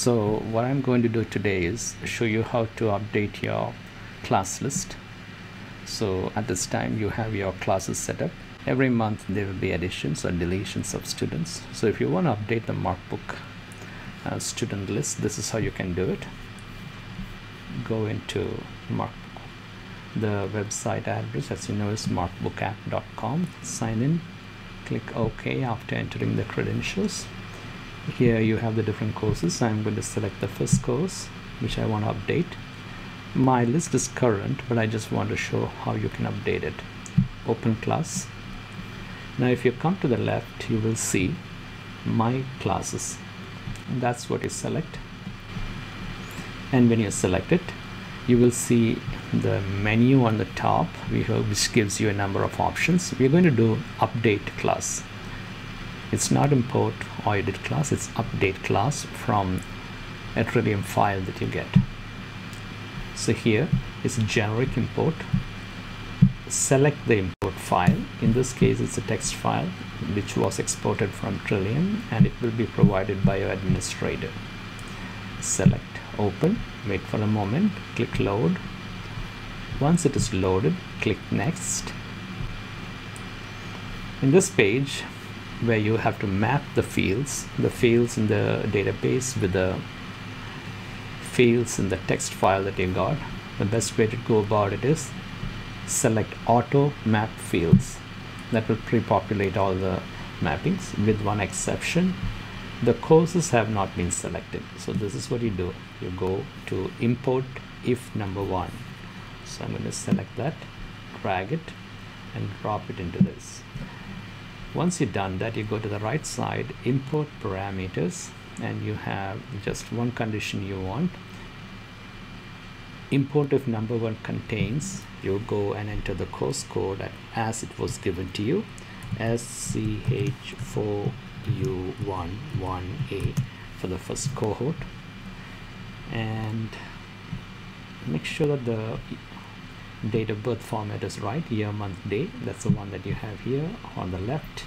so what I'm going to do today is show you how to update your class list. So at this time you have your classes set up. Every month there will be additions or deletions of students. So if you want to update the markbook uh, student list this is how you can do it. Go into mark the website address as you know is markbookapp.com sign in. Click ok after entering the credentials here you have the different courses. I'm going to select the first course which I want to update. My list is current but I just want to show how you can update it. Open class. Now if you come to the left you will see my classes. That's what you select. And when you select it you will see the menu on the top which gives you a number of options. We're going to do update class it's not import or edit class it's update class from a Trillium file that you get. So here is generic import. Select the import file. In this case it's a text file which was exported from Trillium and it will be provided by your administrator. Select open wait for a moment click load. Once it is loaded click next. In this page where you have to map the fields the fields in the database with the fields in the text file that you got. The best way to go about it is select auto map fields. That will pre-populate all the mappings with one exception. The courses have not been selected. So this is what you do. You go to import if number one. So I'm going to select that drag it and drop it into this once you've done that you go to the right side import parameters and you have just one condition you want. Import if number one contains you go and enter the course code as it was given to you. SCH4U11A for the first cohort. And make sure that the date of birth format is right year month day. That's the one that you have here on the left.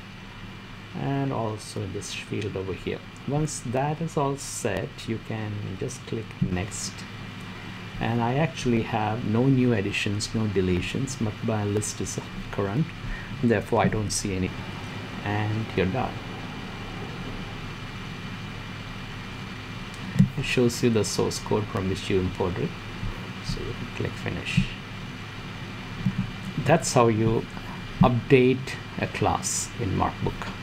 And also this field over here. Once that is all set you can just click next. And I actually have no new additions no deletions. But my list is current. Therefore I don't see any. And you're done. It shows you the source code from which you imported. So you can click finish that's how you update a class in Markbook